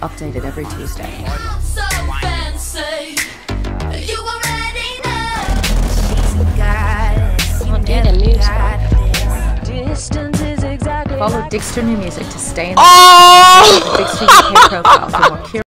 updated every Tuesday. Follow Dixter New Music to stay in the Oh! Dixter UK profile for more